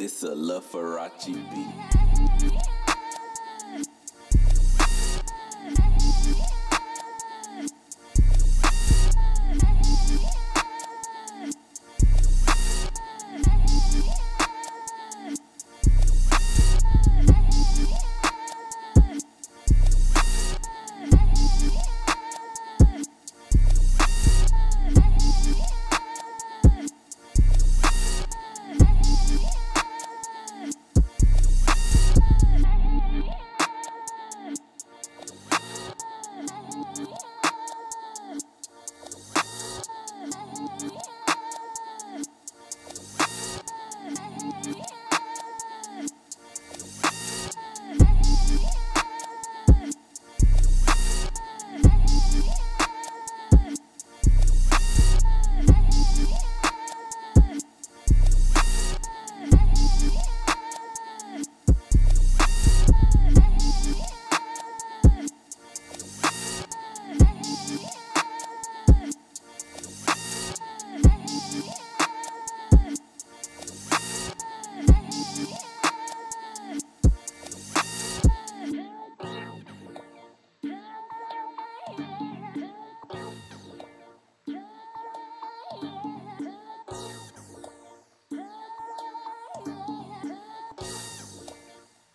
This a LaFarachi beat.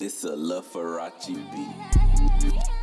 This a LaFarachi beat.